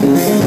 Mm-hmm.